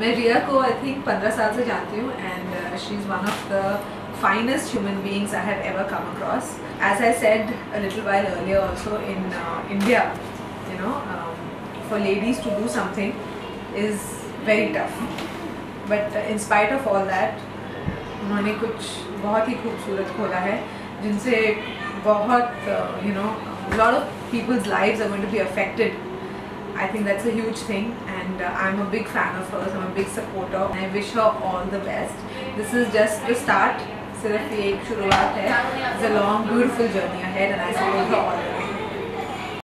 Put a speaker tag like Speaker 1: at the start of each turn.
Speaker 1: मैं रिया को I think पंद्रह साल से जानती हूँ and she is one of the finest human beings I have ever come across as I said little while earlier also in India you know for ladies to do something is very tough but in spite of all that उन्होंने कुछ बहुत ही खूबसूरत खोला है, जिनसे बहुत you know lot of peoples life are going be affected I think that's a huge thing and uh, I'm a big fan of hers, I'm a big supporter and I wish her all the best. This is just the start, it's a long beautiful journey ahead and I support her all the way.